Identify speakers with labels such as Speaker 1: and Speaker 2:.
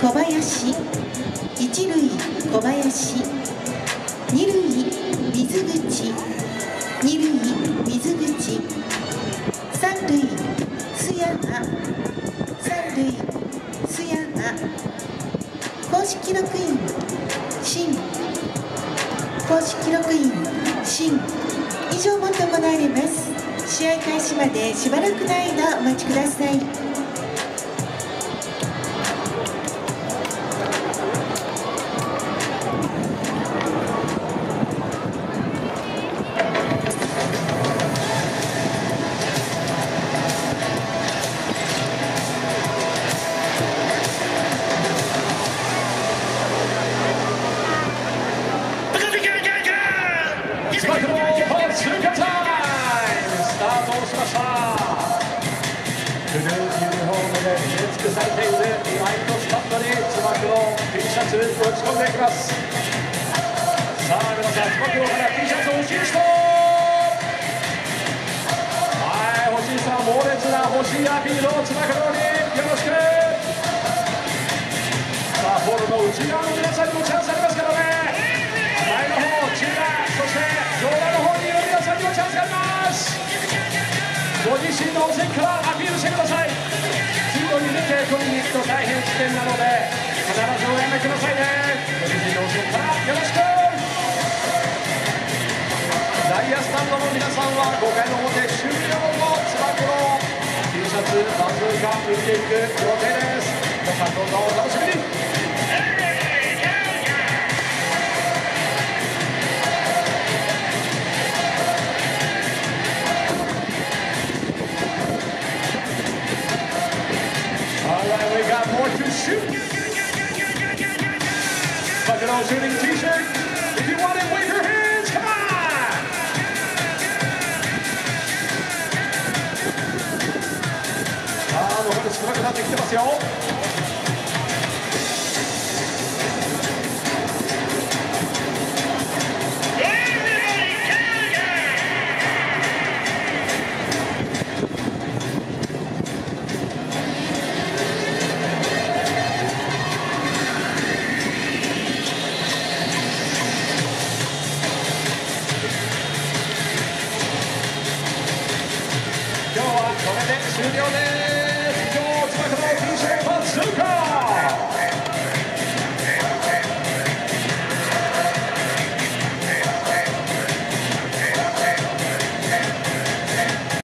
Speaker 1: 小林一塁小林二塁水口二塁水口三塁須山三塁須山公式記録員新公式記録員新。以上もって行われます。試合開始までしばらくの間お待ちください。
Speaker 2: しましたブルーユニフォームで埋め尽くされているライトスタンドにつば九郎 T シャツ打ち込んでいきますさあ皆さんつば九郎から T シャツを欲しい人はい欲しい人は猛烈な欲しいアピールをつば九郎によろしくさあホールの内側の皆さんにもチャンス自身のお席からアピールしてください通路に出て取りに行くと大変危険なので必ずおやめくださいねご自身のお席からよろしくダイヤスタンドの皆さんは5回の表終了後つば九郎 T シャツバズーカ打っていく予定ですもう少なくなってきてますよ。で終了です